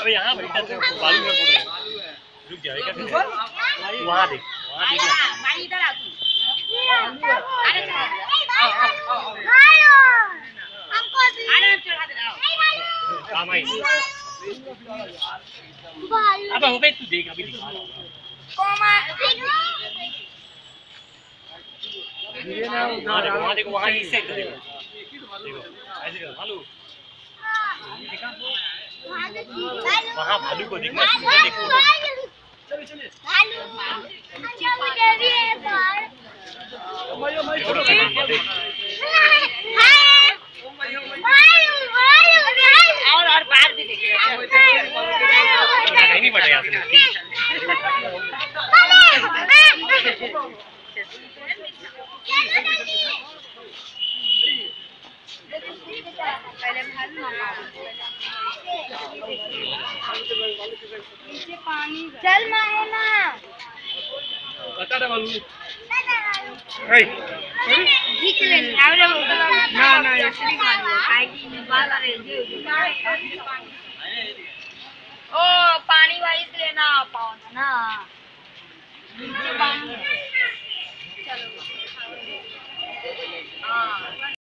अबे यहाँ बैठा थे बालू में पड़े। रुक जाएगा फिर वहाँ देख वहाँ देख। मारी इधर आ तू अरे चला अरे चला दे आओ काम आई। अब हो गई तू देख अभी दिखा कोमा वहाँ देखो वहाँ देखो वहाँ इस साइड देखो देखो ऐसे करो देखा वहाँ भालू को देखना है, देख और और बाहर भी देखेगा नहीं पड़ेगा चल मामा बता दे भालू खींच ले। ना ना